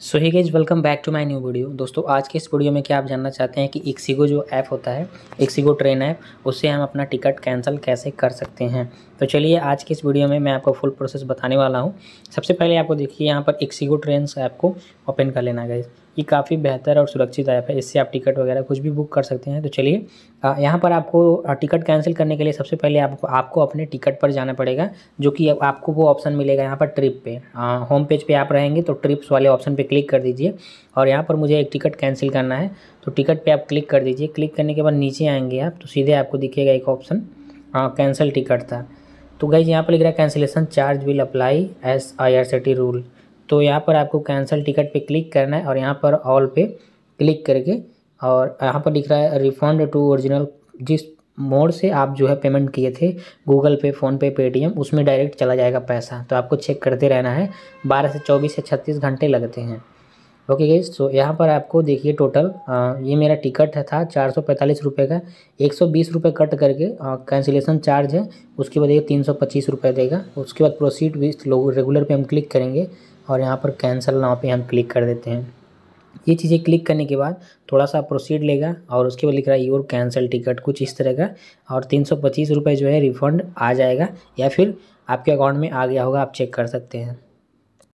So hey guys welcome back to my new video दोस्तों, आज के इस वीडियो में क्या आप जानना चाहते हैं कि एक्सीगो जो ऐप होता है एक्सीगो ट्रेन ऐप उससे हम अपना टिकट कैंसिल कैसे कर सकते हैं? तो चलिए, आज के इस वीडियो में मैं आपको फुल प्रोसेस बताने वाला हूँ। सबसे पहले आपको देखिए, यहाँ पर एक्सीगो ट्रेन ऐप को ओपन कर लेना गई ये काफ़ी बेहतर और सुरक्षित ऐप है। इससे आप टिकट वगैरह कुछ भी बुक कर सकते हैं। तो चलिए यहाँ पर आपको टिकट कैंसिल करने के लिए सबसे पहले आपको आपको अपने टिकट पर जाना पड़ेगा, जो कि आपको वो ऑप्शन मिलेगा यहाँ पर ट्रिप पे। होम पेज पे आप रहेंगे तो ट्रिप्स वाले ऑप्शन पे क्लिक कर दीजिए और यहाँ पर मुझे एक टिकट कैंसिल करना है। तो टिकट पे आप क्लिक कर दीजिए। क्लिक करने के बाद नीचे आएँगे आप तो सीधे आपको दिखेगा एक ऑप्शन कैंसिल टिकट था। तो गई यहाँ पर लिख रहा है, cancellation charge will apply as I R C T rule. तो यहाँ पर आपको कैंसिल टिकट पे क्लिक करना है और यहाँ पर ऑल पे क्लिक करके और यहाँ पर लिख रहा है रिफंड टू ओरिजिनल जिस मोड से आप जो है पेमेंट किए थे गूगल पे फ़ोनपे पेटीएम उसमें डायरेक्ट चला जाएगा पैसा। तो आपको चेक करते रहना है। बारह से चौबीस से छत्तीस घंटे लगते हैं। ओके गेस तो यहाँ पर आपको देखिए टोटल आ, ये मेरा टिकट था चार सौ पैंतालीस रुपये का। एक सौ बीस रुपये कट करके कैंसिलेशन चार्ज है। उसके बाद ये तीन सौ पच्चीस रुपये देगा। उसके बाद प्रोसीड विथ रेगुलर पे हम क्लिक करेंगे। और यहाँ पर कैंसिल नाव पे हम क्लिक कर देते हैं। ये चीज़ें क्लिक करने के बाद थोड़ा सा प्रोसीड लेगा और उसके बाद लिख रहा है योर कैंसिल टिकट कुछ इस तरह का और तीन सौ पच्चीस रुपये जो है रिफ़ंड आ जाएगा या फिर आपके अकाउंट में आ गया होगा, आप चेक कर सकते हैं।